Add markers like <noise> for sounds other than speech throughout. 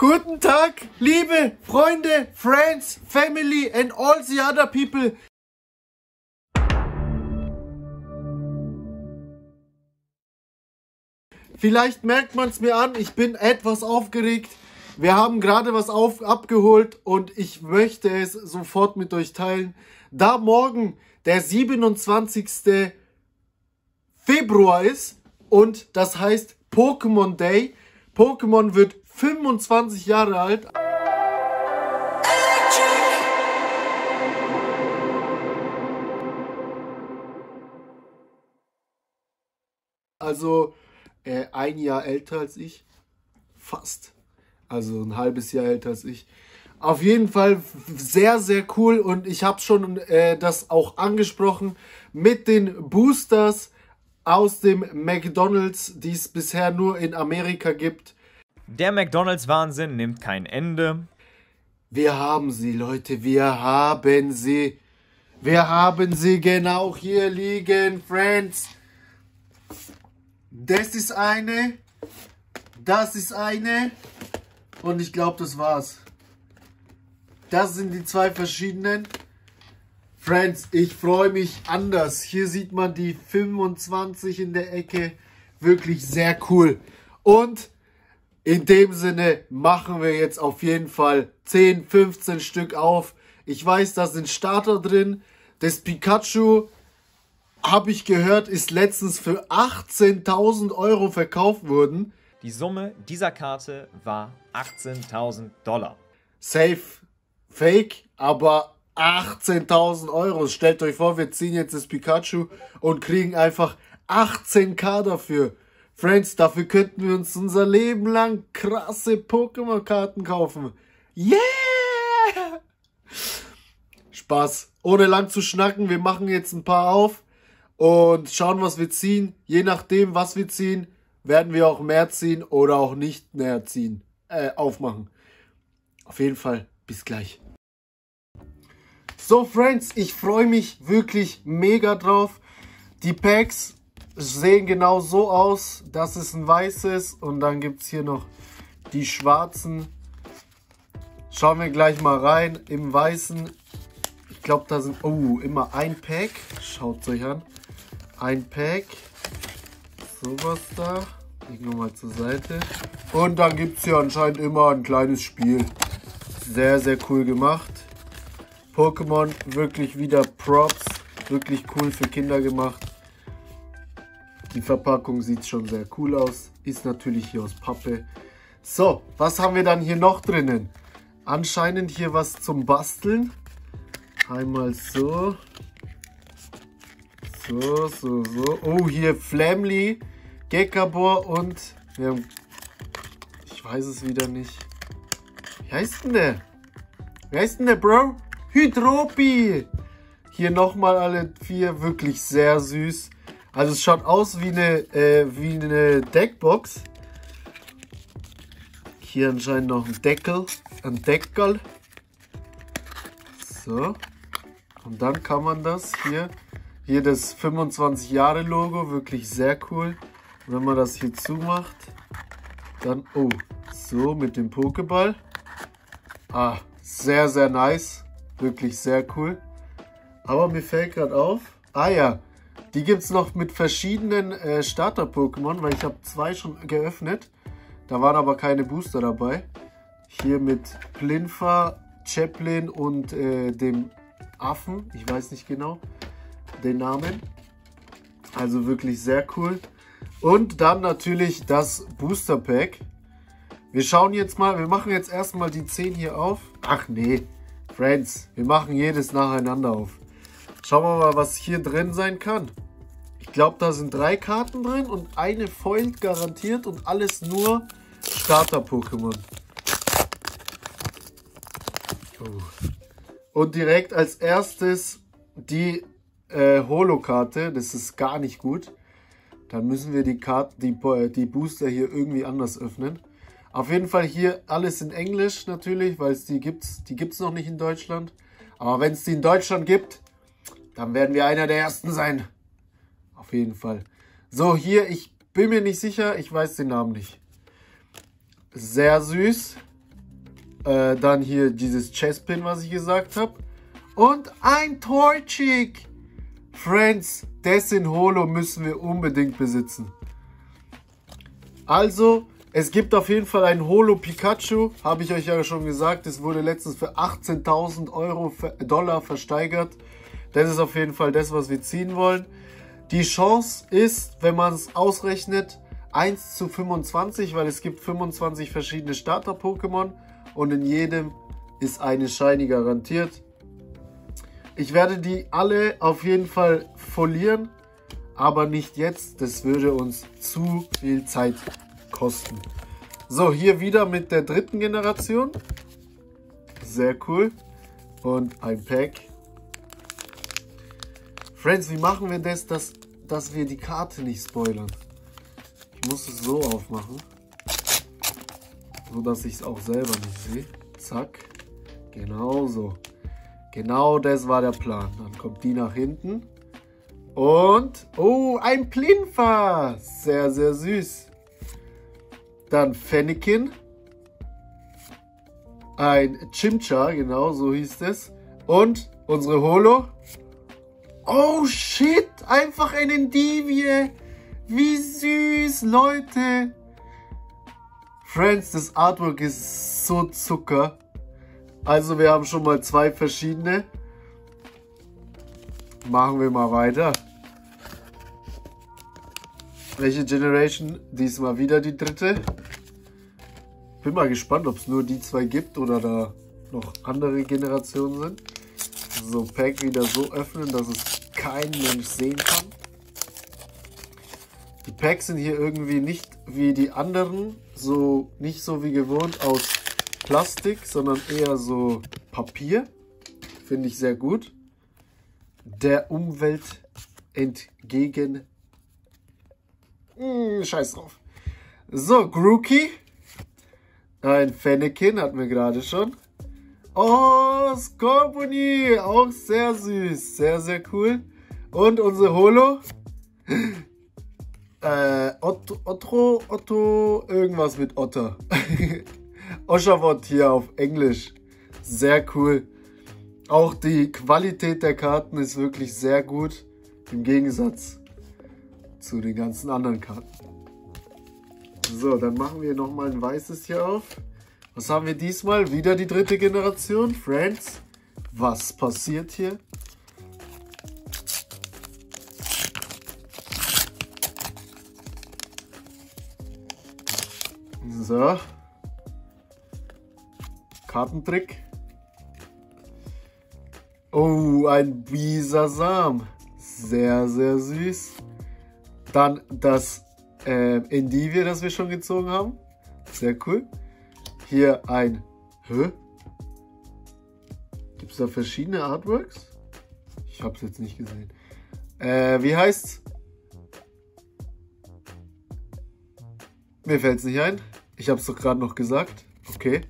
Guten Tag, liebe Freunde, Friends, Family and all the other people. Vielleicht merkt man es mir an, ich bin etwas aufgeregt. Wir haben gerade was auf, abgeholt und ich möchte es sofort mit euch teilen. Da morgen der 27. Februar ist und das heißt Pokémon Day. Pokémon wird 25 Jahre alt. Also äh, ein Jahr älter als ich. Fast. Also ein halbes Jahr älter als ich. Auf jeden Fall sehr, sehr cool und ich habe schon äh, das auch angesprochen mit den Boosters aus dem McDonald's, die es bisher nur in Amerika gibt. Der McDonald's-Wahnsinn nimmt kein Ende. Wir haben sie, Leute, wir haben sie. Wir haben sie genau hier liegen, Friends. Das ist eine, das ist eine und ich glaube, das war's. Das sind die zwei verschiedenen. Friends, ich freue mich anders. Hier sieht man die 25 in der Ecke. Wirklich sehr cool. Und in dem Sinne machen wir jetzt auf jeden Fall 10, 15 Stück auf. Ich weiß, da sind Starter drin. Das Pikachu, habe ich gehört, ist letztens für 18.000 Euro verkauft worden. Die Summe dieser Karte war 18.000 Dollar. Safe Fake, aber 18.000 Euro. Stellt euch vor, wir ziehen jetzt das Pikachu und kriegen einfach 18k dafür. Friends, dafür könnten wir uns unser Leben lang krasse Pokémon-Karten kaufen. Yeah! Spaß. Ohne lang zu schnacken, wir machen jetzt ein paar auf und schauen, was wir ziehen. Je nachdem, was wir ziehen, werden wir auch mehr ziehen oder auch nicht mehr ziehen, äh, aufmachen. Auf jeden Fall, bis gleich. So, Friends, ich freue mich wirklich mega drauf. Die Packs sehen genau so aus. Das ist ein weißes und dann gibt es hier noch die schwarzen. Schauen wir gleich mal rein. Im weißen, ich glaube, da sind, oh, immer ein Pack. Schaut euch an. Ein Pack. Sowas da. Ich mal zur Seite. Und dann gibt es hier anscheinend immer ein kleines Spiel. Sehr, sehr cool gemacht. Pokémon wirklich wieder Props. Wirklich cool für Kinder gemacht. Die Verpackung sieht schon sehr cool aus. Ist natürlich hier aus Pappe. So, was haben wir dann hier noch drinnen? Anscheinend hier was zum Basteln. Einmal so. So, so, so. Oh, hier Flamly, Gekabor und haben, ich weiß es wieder nicht. Wie heißt denn der? Wie heißt denn der, Bro? Hydropi. Hier nochmal alle vier, wirklich sehr süß. Also es schaut aus wie eine, äh, wie eine Deckbox. Hier anscheinend noch ein Deckel, ein Deckel. So. Und dann kann man das hier, hier das 25 Jahre Logo, wirklich sehr cool. Und wenn man das hier zumacht, dann, oh, so mit dem Pokéball. Ah, sehr, sehr nice. Wirklich sehr cool. Aber mir fällt gerade auf, ah ja, die gibt es noch mit verschiedenen äh, Starter-Pokémon, weil ich habe zwei schon geöffnet. Da waren aber keine Booster dabei. Hier mit Plinfa, Chaplin und äh, dem Affen. Ich weiß nicht genau den Namen. Also wirklich sehr cool. Und dann natürlich das Booster Pack. Wir schauen jetzt mal, wir machen jetzt erstmal die 10 hier auf. Ach nee, Friends, wir machen jedes nacheinander auf. Schauen wir mal, was hier drin sein kann. Ich glaube, da sind drei Karten drin und eine Foil garantiert und alles nur Starter-Pokémon. Oh. Und direkt als erstes die äh, Holo-Karte. Das ist gar nicht gut. Dann müssen wir die, Karte, die, die Booster hier irgendwie anders öffnen. Auf jeden Fall hier alles in Englisch natürlich, weil es die gibt's, die gibt's noch nicht in Deutschland. Aber wenn es die in Deutschland gibt, dann werden wir einer der ersten sein. Auf jeden Fall. So, hier, ich bin mir nicht sicher, ich weiß den Namen nicht. Sehr süß. Äh, dann hier dieses Chesspin, was ich gesagt habe. Und ein Torchic. Friends, dessen Holo müssen wir unbedingt besitzen. Also, es gibt auf jeden Fall ein Holo Pikachu, habe ich euch ja schon gesagt. Es wurde letztens für 18.000 Euro Dollar versteigert. Das ist auf jeden Fall das, was wir ziehen wollen. Die Chance ist, wenn man es ausrechnet, 1 zu 25, weil es gibt 25 verschiedene Starter-Pokémon und in jedem ist eine Shiny garantiert. Ich werde die alle auf jeden Fall folieren, aber nicht jetzt. Das würde uns zu viel Zeit kosten. So, hier wieder mit der dritten Generation. Sehr cool. Und ein Pack. Friends, wie machen wir das, dass, dass wir die Karte nicht spoilern? Ich muss es so aufmachen. So, dass ich es auch selber nicht sehe. Zack. Genau so. Genau das war der Plan. Dann kommt die nach hinten. Und, oh, ein Plinfa. Sehr, sehr süß. Dann Fennekin. Ein Chimcha, genau, so hieß es. Und unsere Holo. Oh shit, einfach ein Endivie. Wie süß, Leute. Friends, das Artwork ist so Zucker. Also wir haben schon mal zwei verschiedene. Machen wir mal weiter. Welche Generation? Diesmal wieder die dritte. Bin mal gespannt, ob es nur die zwei gibt oder da noch andere Generationen sind. So, Pack wieder so öffnen, dass es kein Mensch sehen kann. Die Packs sind hier irgendwie nicht wie die anderen, so nicht so wie gewohnt aus Plastik, sondern eher so Papier. Finde ich sehr gut. Der Umwelt entgegen. Hm, scheiß drauf. So, Grookey. Ein Fennekin hatten wir gerade schon. Oh, Scorpony, auch sehr süß, sehr, sehr cool. Und unsere Holo. <laughs> Äh, Otto, Otto, Otto, irgendwas mit Otter. <laughs> Oshawott hier auf Englisch. Sehr cool. Auch die Qualität der Karten ist wirklich sehr gut. Im Gegensatz zu den ganzen anderen Karten. So, dann machen wir nochmal ein weißes hier auf. Was haben wir diesmal? Wieder die dritte Generation. Friends. Was passiert hier? So. Kartentrick. Oh, ein Bisasam. Sehr, sehr süß. Dann das äh, Endivie, das wir schon gezogen haben. Sehr cool. Hier ein... Hä? Gibt es da verschiedene Artworks? Ich habe es jetzt nicht gesehen. Äh, wie heißt's? Mir fällt es nicht ein. Ich habe es doch gerade noch gesagt. Okay.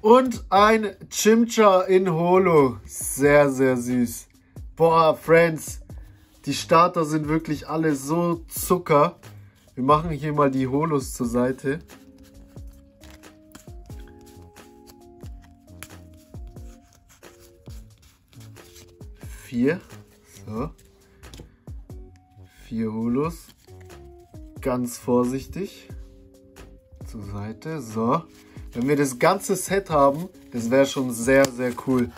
Und ein Chimcha in Holo. Sehr, sehr süß. Boah, Friends. Die Starter sind wirklich alle so Zucker. Wir machen hier mal die Holos zur Seite. Vier. So. Vier Holos. Ganz vorsichtig zur Seite. So. Wenn wir das ganze Set haben, das wäre schon sehr, sehr cool.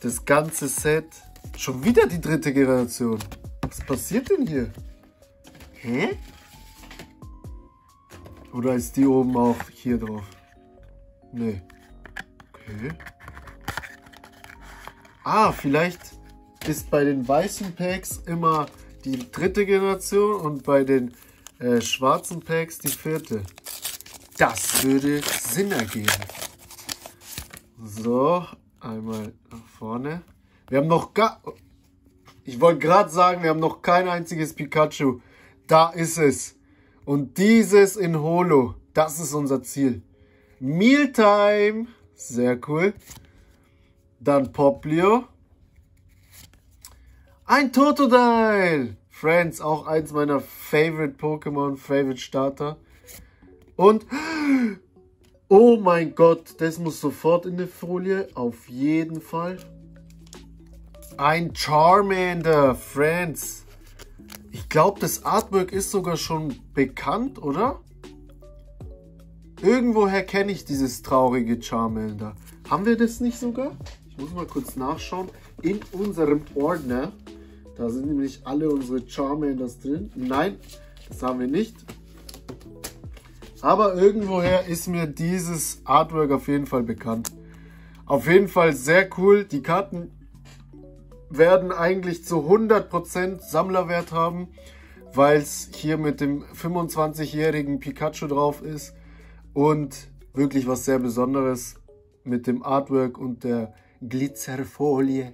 Das ganze Set. Schon wieder die dritte Generation. Was passiert denn hier? Hä? Oder ist die oben auch hier drauf? Nee. Okay. Ah, vielleicht ist bei den weißen Packs immer die dritte Generation und bei den äh, schwarzen Packs die vierte. Das würde Sinn ergeben. So, einmal nach vorne. Wir haben noch gar... Ich wollte gerade sagen, wir haben noch kein einziges Pikachu. Da ist es. Und dieses in Holo. Das ist unser Ziel. Mealtime. Sehr cool. Dann Poplio. Ein Totodile. Friends, auch eins meiner Favorite Pokémon, Favorite Starter. Und Oh mein Gott, das muss sofort in die Folie. Auf jeden Fall. Ein Charmander, Friends. Ich glaube, das Artwork ist sogar schon bekannt, oder? Irgendwoher kenne ich dieses traurige Charmander. Haben wir das nicht sogar? Ich muss mal kurz nachschauen. In unserem Ordner. Da sind nämlich alle unsere Charmanders drin. Nein, das haben wir nicht. Aber irgendwoher ist mir dieses Artwork auf jeden Fall bekannt. Auf jeden Fall sehr cool. Die Karten werden eigentlich zu 100% Sammlerwert haben, weil es hier mit dem 25-jährigen Pikachu drauf ist und wirklich was sehr Besonderes mit dem Artwork und der Glitzerfolie.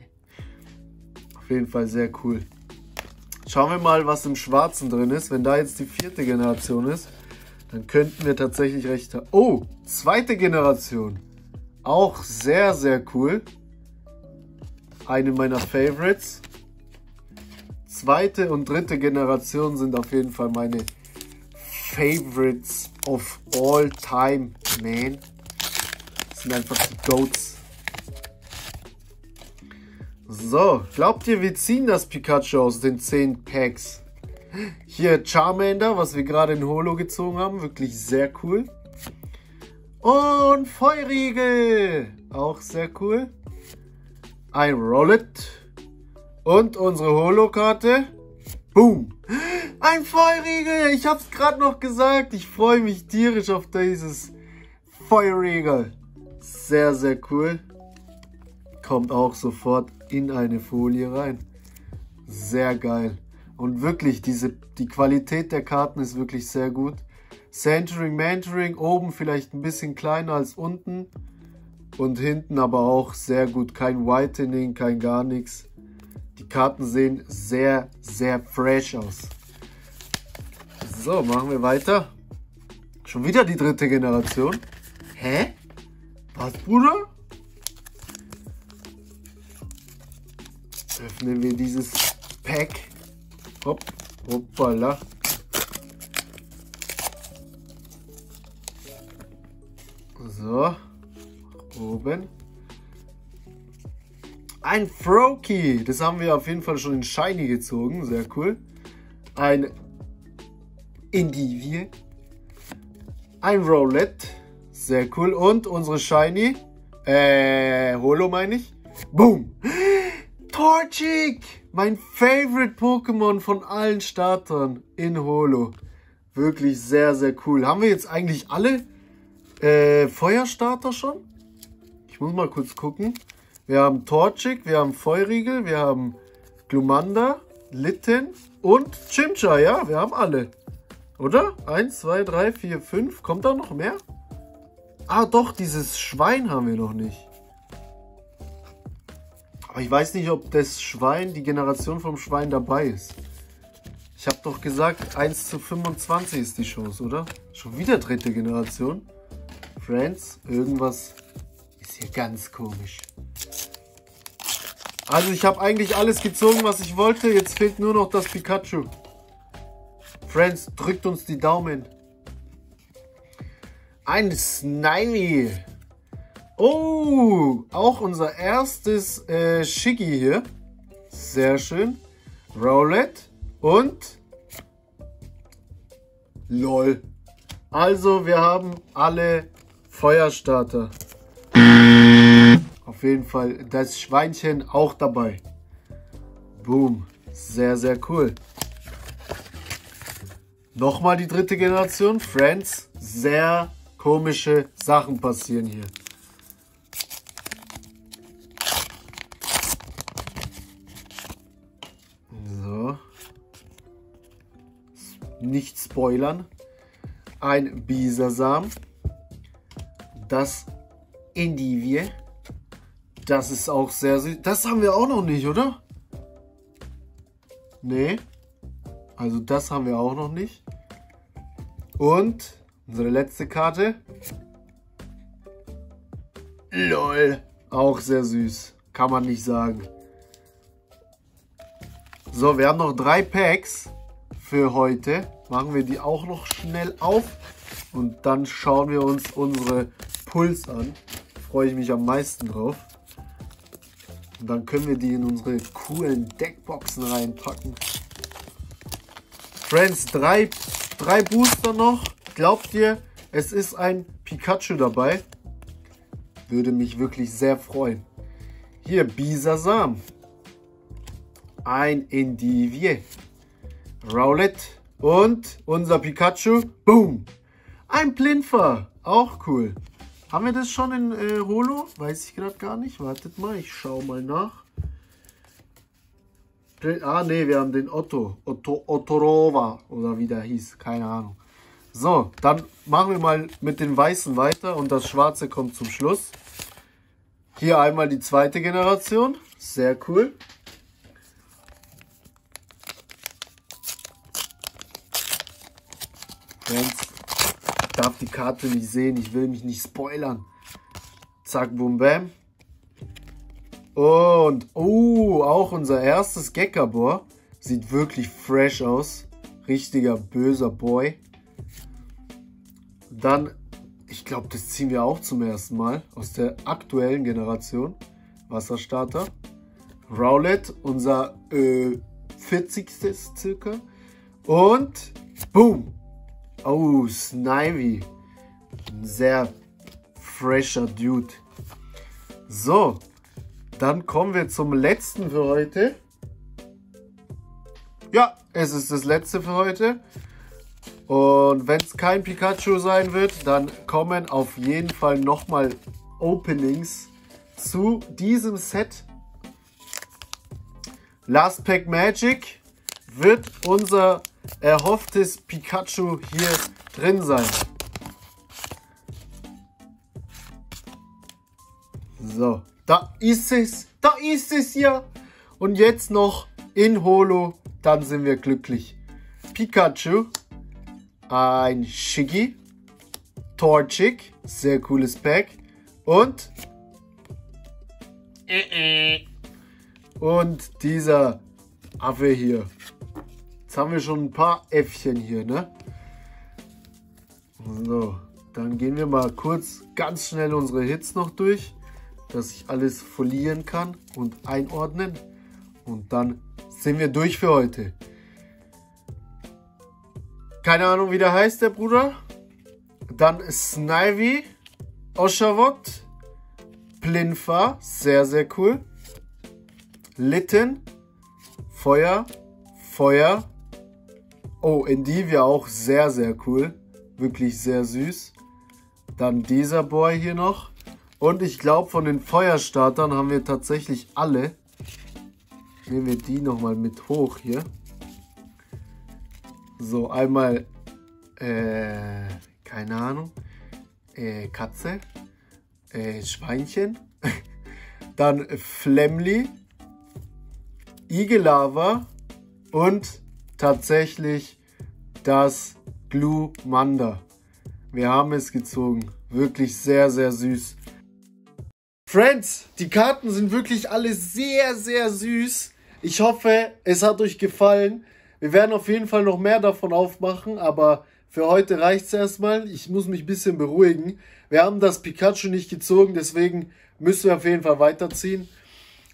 Auf jeden Fall sehr cool. Schauen wir mal, was im Schwarzen drin ist. Wenn da jetzt die vierte Generation ist, dann könnten wir tatsächlich recht. Oh, zweite Generation. Auch sehr, sehr cool. Eine meiner Favorites. Zweite und dritte Generation sind auf jeden Fall meine Favorites of all time, man. Das sind einfach die Goats. So, glaubt ihr, wir ziehen das Pikachu aus den 10 Packs? Hier Charmander, was wir gerade in Holo gezogen haben. Wirklich sehr cool. Und Feurigel. Auch sehr cool. Ein Rollet. Und unsere Holo-Karte. Boom. Ein Feurigel. Ich hab's gerade noch gesagt. Ich freue mich tierisch auf dieses Feurigel. Sehr, sehr cool. Kommt auch sofort in eine Folie rein. Sehr geil. Und wirklich, diese, die Qualität der Karten ist wirklich sehr gut. Centering, Mentoring, oben vielleicht ein bisschen kleiner als unten. Und hinten aber auch sehr gut. Kein Whitening, kein gar nichts. Die Karten sehen sehr, sehr fresh aus. So, machen wir weiter. Schon wieder die dritte Generation. Hä? Was, Bruder? Öffnen wir dieses Pack. Hopp, hoppala. So, oben. Ein Froakie, das haben wir auf jeden Fall schon in Shiny gezogen, sehr cool. Ein Indivie. Ein Rowlet, sehr cool. Und unsere Shiny, äh, Holo meine ich. Boom! Torchic! Mein Favorite Pokémon von allen Startern in Holo. Wirklich sehr, sehr cool. Haben wir jetzt eigentlich alle äh, Feuerstarter schon? Ich muss mal kurz gucken. Wir haben Torchic, wir haben Feurigel, wir haben Glumanda, Litten und Chimcha. Ja, wir haben alle. Oder? Eins, zwei, drei, vier, fünf. Kommt da noch mehr? Ah, doch, dieses Schwein haben wir noch nicht. Aber ich weiß nicht, ob das Schwein, die Generation vom Schwein dabei ist. Ich habe doch gesagt, 1 zu 25 ist die Chance, oder? Schon wieder dritte Generation. Friends, irgendwas ist hier ganz komisch. Also ich habe eigentlich alles gezogen, was ich wollte. Jetzt fehlt nur noch das Pikachu. Friends, drückt uns die Daumen. Ein Snivy. Oh, auch unser erstes äh, Shiggy hier. Sehr schön. Rowlet und LOL. Also, wir haben alle Feuerstarter. Auf jeden Fall das Schweinchen auch dabei. Boom. Sehr, sehr cool. Nochmal die dritte Generation. Friends. Sehr komische Sachen passieren hier. Nicht spoilern. Ein Bisasam. Das Indivie. Das ist auch sehr süß. Das haben wir auch noch nicht, oder? Nee. Also das haben wir auch noch nicht. Und unsere letzte Karte. LOL. Auch sehr süß. Kann man nicht sagen. So, wir haben noch drei Packs für heute. Machen wir die auch noch schnell auf. Und dann schauen wir uns unsere Puls an. Freue ich mich am meisten drauf. Und dann können wir die in unsere coolen Deckboxen reinpacken. Friends, drei, drei Booster noch. Glaubt ihr, es ist ein Pikachu dabei? Würde mich wirklich sehr freuen. Hier, Bisasam. Ein Indivier. Rowlet. Und unser Pikachu. Boom. Ein Plinfer. Auch cool. Haben wir das schon in äh, Holo? Weiß ich gerade gar nicht. Wartet mal, ich schaue mal nach. Ah, ne, wir haben den Otto. Otto Ottorova oder wie der hieß. Keine Ahnung. So, dann machen wir mal mit den Weißen weiter und das Schwarze kommt zum Schluss. Hier einmal die zweite Generation. Sehr cool. Friends, darf die Karte nicht sehen. Ich will mich nicht spoilern. Zack, boom, bam. Und, oh, auch unser erstes Gekabor. Sieht wirklich fresh aus. Richtiger böser Boy. Dann, ich glaube, das ziehen wir auch zum ersten Mal aus der aktuellen Generation. Wasserstarter. Rowlet, unser äh, 40. circa. Und, boom, Oh, Snivy. Sehr fresher Dude. So, dann kommen wir zum letzten für heute. Ja, es ist das letzte für heute. Und wenn es kein Pikachu sein wird, dann kommen auf jeden Fall nochmal Openings zu diesem Set. Last Pack Magic wird unser erhofftes Pikachu hier drin sein. So, da ist es. Da ist es ja. Und jetzt noch in Holo. Dann sind wir glücklich. Pikachu. Ein Shiggy. Torchic. Sehr cooles Pack. Und... Und dieser Affe hier. Jetzt haben wir schon ein paar Äffchen hier, ne? So, dann gehen wir mal kurz ganz schnell unsere Hits noch durch, dass ich alles folieren kann und einordnen. Und dann sind wir durch für heute. Keine Ahnung, wie der heißt, der Bruder. Dann Snivy, Oshawott, Plinfa, sehr, sehr cool. Litten, Feuer, Feuer, Oh, Endivia auch sehr, sehr cool. Wirklich sehr süß. Dann dieser Boy hier noch. Und ich glaube, von den Feuerstartern haben wir tatsächlich alle. Nehmen wir die nochmal mit hoch hier. So, einmal, äh, keine Ahnung, äh, Katze, äh, Schweinchen, <laughs> dann Flemly, Igelava und tatsächlich das Glue Manda. Wir haben es gezogen. Wirklich sehr, sehr süß. Friends, die Karten sind wirklich alle sehr, sehr süß. Ich hoffe, es hat euch gefallen. Wir werden auf jeden Fall noch mehr davon aufmachen, aber für heute reicht es erstmal. Ich muss mich ein bisschen beruhigen. Wir haben das Pikachu nicht gezogen, deswegen müssen wir auf jeden Fall weiterziehen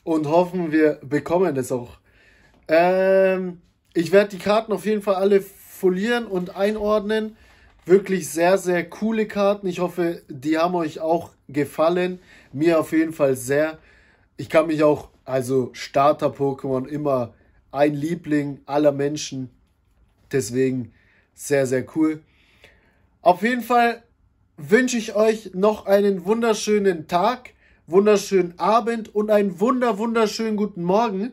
und hoffen, wir bekommen es auch. Ähm, ich werde die Karten auf jeden Fall alle folieren und einordnen. Wirklich sehr, sehr coole Karten. Ich hoffe, die haben euch auch gefallen. Mir auf jeden Fall sehr. Ich kann mich auch, also Starter-Pokémon, immer ein Liebling aller Menschen. Deswegen sehr, sehr cool. Auf jeden Fall wünsche ich euch noch einen wunderschönen Tag, wunderschönen Abend und einen wunder, wunderschönen guten Morgen.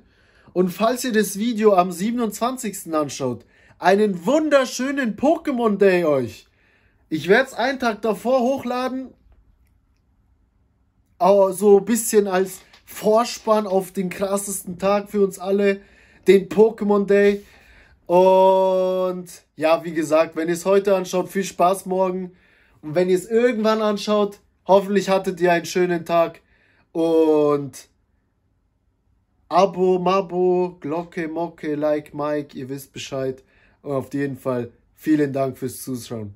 Und falls ihr das Video am 27. anschaut, einen wunderschönen Pokémon Day euch. Ich werde es einen Tag davor hochladen. So ein bisschen als Vorspann auf den krassesten Tag für uns alle, den Pokémon Day. Und ja, wie gesagt, wenn ihr es heute anschaut, viel Spaß morgen. Und wenn ihr es irgendwann anschaut, hoffentlich hattet ihr einen schönen Tag. Und Abo, Mabo, Glocke, Mocke, Like, Mike, ihr wisst Bescheid. Und auf jeden Fall vielen Dank fürs Zuschauen.